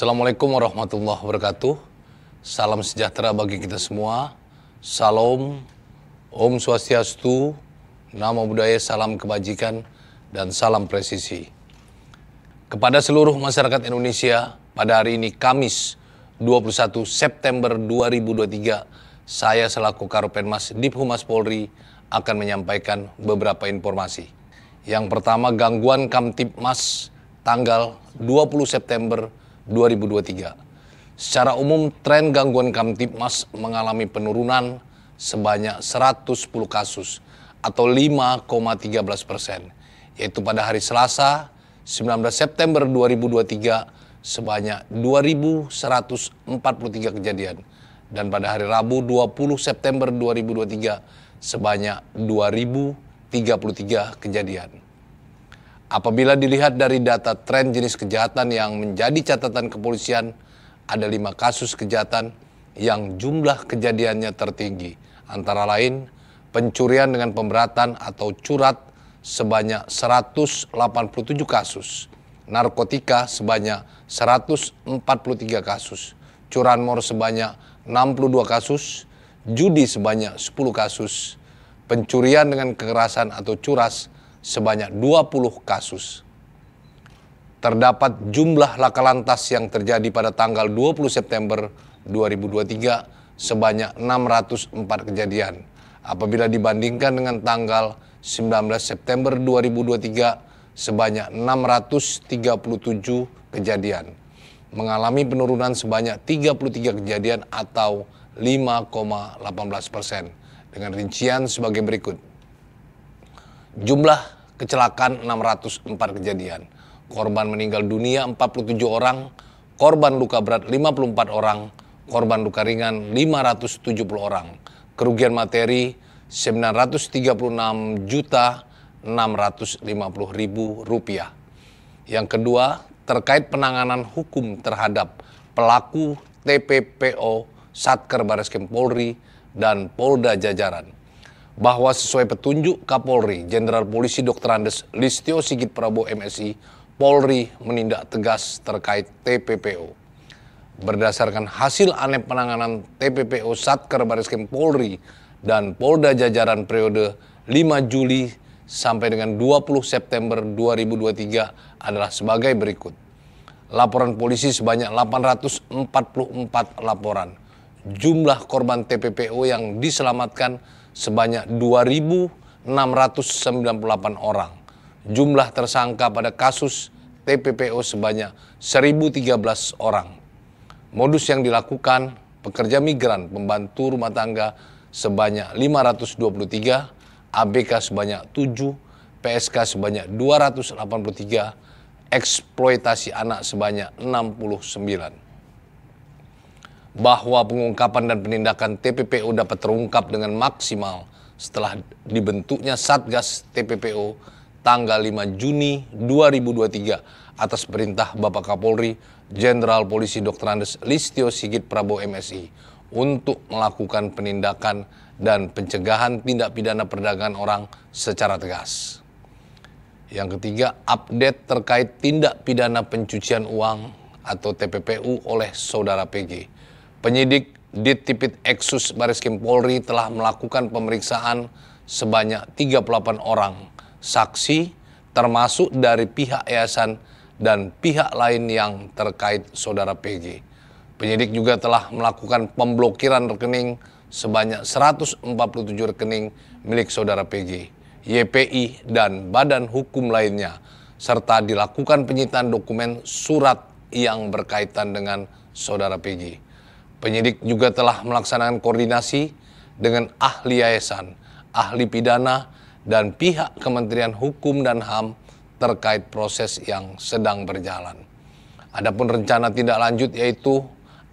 Assalamualaikum warahmatullahi wabarakatuh. Salam sejahtera bagi kita semua. Salam, Om Swastiastu, Namo Buddhaya, salam kebajikan, dan salam presisi. Kepada seluruh masyarakat Indonesia, pada hari ini Kamis 21 September 2023, saya selaku Karopenmas Diphumas Polri akan menyampaikan beberapa informasi. Yang pertama, gangguan Kamtipmas tanggal 20 September 2023. Secara umum, tren gangguan Kamtipmas mengalami penurunan sebanyak 110 kasus atau 5,13 persen, yaitu pada hari Selasa 19 September 2023 sebanyak 2.143 kejadian dan pada hari Rabu 20 September 2023 sebanyak 2.033 kejadian. Apabila dilihat dari data tren jenis kejahatan yang menjadi catatan kepolisian, ada lima kasus kejahatan yang jumlah kejadiannya tertinggi. Antara lain, pencurian dengan pemberatan atau curat sebanyak 187 kasus, narkotika sebanyak 143 kasus, curanmor sebanyak 62 kasus, judi sebanyak 10 kasus, pencurian dengan kekerasan atau curas sebanyak 20 kasus. Terdapat jumlah laka lantas yang terjadi pada tanggal 20 September 2023 sebanyak 604 kejadian. Apabila dibandingkan dengan tanggal 19 September 2023 sebanyak 637 kejadian. Mengalami penurunan sebanyak 33 kejadian atau 5,18 persen. Dengan rincian sebagai berikut. Jumlah kecelakaan 604 kejadian. Korban meninggal dunia 47 orang, korban luka berat 54 orang, korban luka ringan 570 orang. Kerugian materi 936 juta 650 ribu rupiah. Yang kedua, terkait penanganan hukum terhadap pelaku TPPO Satker Bareskrim Polri dan Polda Jajaran bahwa sesuai petunjuk Kapolri, Jenderal Polisi Dr. Andes Listio Sigit Prabowo MSI, Polri menindak tegas terkait TPPO. Berdasarkan hasil aneh penanganan TPPO Satker Baris Polri dan Polda Jajaran periode 5 Juli sampai dengan 20 September 2023 adalah sebagai berikut. Laporan polisi sebanyak 844 laporan. Jumlah korban TPPO yang diselamatkan sebanyak 2.698 orang. Jumlah tersangka pada kasus TPPO sebanyak 1.013 orang. Modus yang dilakukan pekerja migran pembantu rumah tangga sebanyak 523, ABK sebanyak 7, PSK sebanyak 283, eksploitasi anak sebanyak 69 bahwa pengungkapan dan penindakan TPPO dapat terungkap dengan maksimal setelah dibentuknya Satgas TPPO tanggal 5 Juni 2023 atas perintah Bapak Kapolri Jenderal Polisi Dr. Andes Listio Sigit Prabowo MSI untuk melakukan penindakan dan pencegahan tindak pidana perdagangan orang secara tegas. Yang ketiga, update terkait tindak pidana pencucian uang atau TPPU oleh saudara PG. Penyidik Ditipit Eksus Bariskim Polri telah melakukan pemeriksaan sebanyak 38 orang saksi termasuk dari pihak yayasan dan pihak lain yang terkait saudara PG. Penyidik juga telah melakukan pemblokiran rekening sebanyak 147 rekening milik saudara PG, YPI, dan badan hukum lainnya, serta dilakukan penyitaan dokumen surat yang berkaitan dengan saudara PG. Penyidik juga telah melaksanakan koordinasi dengan ahli yayasan, ahli pidana, dan pihak Kementerian Hukum dan HAM terkait proses yang sedang berjalan. Adapun rencana tindak lanjut yaitu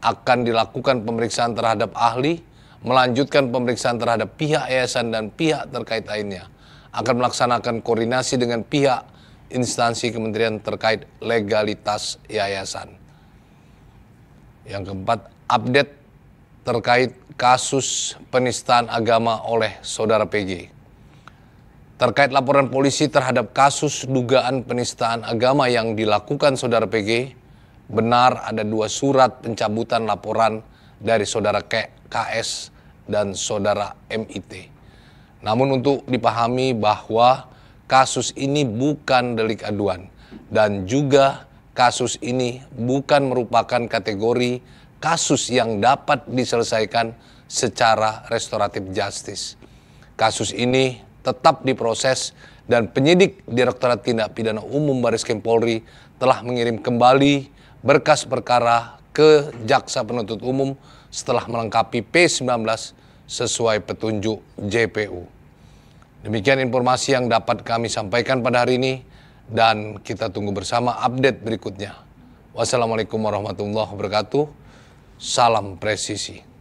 akan dilakukan pemeriksaan terhadap ahli, melanjutkan pemeriksaan terhadap pihak yayasan dan pihak terkait lainnya, akan melaksanakan koordinasi dengan pihak instansi kementerian terkait legalitas yayasan. Yang keempat, update terkait kasus penistaan agama oleh saudara PG. Terkait laporan polisi terhadap kasus dugaan penistaan agama yang dilakukan saudara PG, benar ada dua surat pencabutan laporan dari saudara KS dan saudara MIT. Namun untuk dipahami bahwa kasus ini bukan delik aduan dan juga kasus ini bukan merupakan kategori kasus yang dapat diselesaikan secara restoratif justice. Kasus ini tetap diproses dan penyidik Direktorat Tindak Pidana Umum Baris Krim Polri telah mengirim kembali berkas perkara ke Jaksa Penuntut Umum setelah melengkapi P19 sesuai petunjuk JPU. Demikian informasi yang dapat kami sampaikan pada hari ini dan kita tunggu bersama update berikutnya. Wassalamualaikum warahmatullahi wabarakatuh. Salam presisi.